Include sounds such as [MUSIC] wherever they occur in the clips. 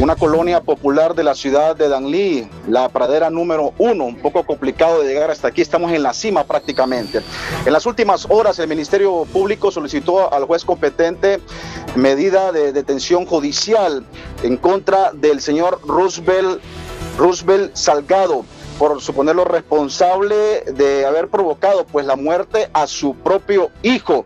una colonia popular de la ciudad de Danlí, la pradera número uno, un poco complicado de llegar hasta aquí, estamos en la cima prácticamente. En las últimas horas el Ministerio Público solicitó al juez competente medida de detención judicial en contra del señor Roosevelt, Roosevelt Salgado por suponerlo responsable de haber provocado pues la muerte a su propio hijo.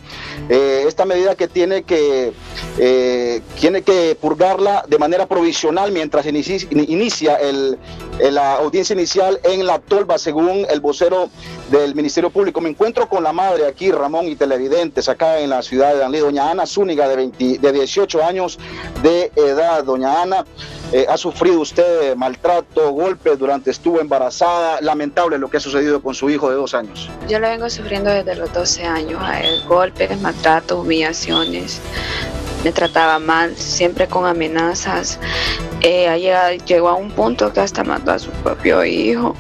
Eh, esta medida que tiene que eh, tiene que purgarla de manera provisional mientras inicia, el, la audiencia inicial en la tolva, según el vocero del Ministerio Público. Me encuentro con la madre aquí, Ramón, y televidentes, acá en la ciudad de Danlí, doña Ana Zúñiga, de, 20, de 18 años de edad. Doña Ana, eh, ¿ha sufrido usted maltrato, golpes durante estuvo embarazada? Lamentable lo que ha sucedido con su hijo de dos años. Yo lo vengo sufriendo desde los 12 años, golpes, maltrato, humillaciones. Me trataba mal, siempre con amenazas. Eh, llegó a un punto que hasta mató a su propio hijo.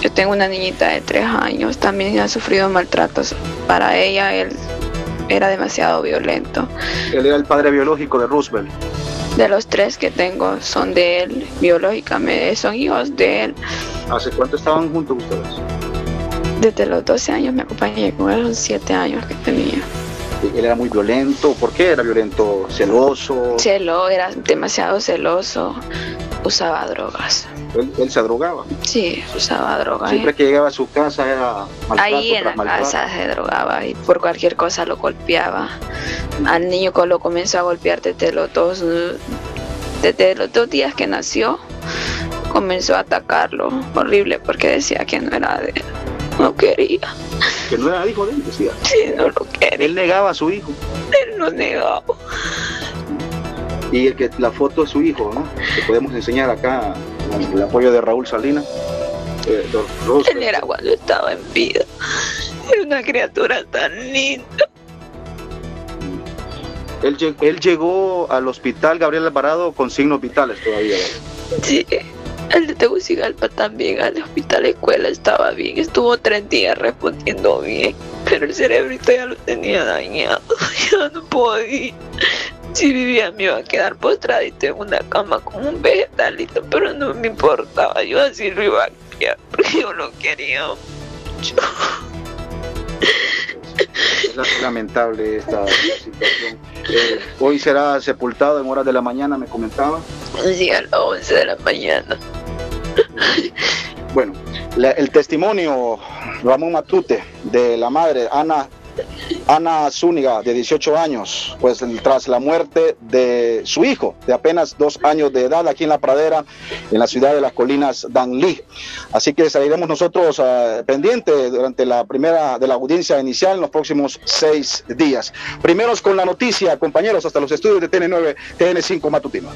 Yo tengo una niñita de tres años, también ha sufrido maltratos. Para ella él era demasiado violento. Él era el padre biológico de Roosevelt. De los tres que tengo son de él, biológicamente, son hijos de él. ¿Hace cuánto estaban juntos ustedes? Desde los 12 años me acompañé con él, los 7 años que tenía. Él era muy violento, ¿por qué era violento? ¿Celoso? Celo, era demasiado celoso, usaba drogas. ¿Él, se drogaba? Sí, usaba drogas. Siempre que llegaba a su casa era maltrato Ahí en la casa se drogaba y por cualquier cosa lo golpeaba. Al niño lo comenzó a golpear desde los dos, desde los dos días que nació, comenzó a atacarlo. Horrible porque decía que no era de él. No quería. Que no era hijo de él, decía. Sí, no lo quería. Él negaba a su hijo. Él no negaba. Y el que, la foto de su hijo, ¿no? Que podemos enseñar acá con el apoyo de Raúl Salinas. Eh, él era cuando estaba en vida. Era una criatura tan linda. Él, él llegó al hospital Gabriel Alvarado con signos vitales todavía. Sí. El de Tegucigalpa también, al hospital escuela estaba bien, estuvo tres días respondiendo bien, pero el cerebrito ya lo tenía dañado, [LAUGHS] ya no podía. Si vivía me iba a quedar postradito en una cama como un vegetalito, pero no me importaba, yo así lo iba a criar, [LAUGHS] porque yo lo quería mucho. Es lamentable esta situación. Eh, hoy será sepultado en horas de la mañana, me comentaba. Sí, a las 11 de la mañana. [LAUGHS] Bueno, el testimonio, Ramón Matute, de la madre, Ana Ana Zúñiga, de 18 años, pues tras la muerte de su hijo, de apenas dos años de edad, aquí en la pradera, en la ciudad de las colinas Danlí. Así que saliremos nosotros uh, pendientes durante la primera de la audiencia inicial en los próximos seis días. Primeros con la noticia, compañeros, hasta los estudios de TN9, TN5 Matutino.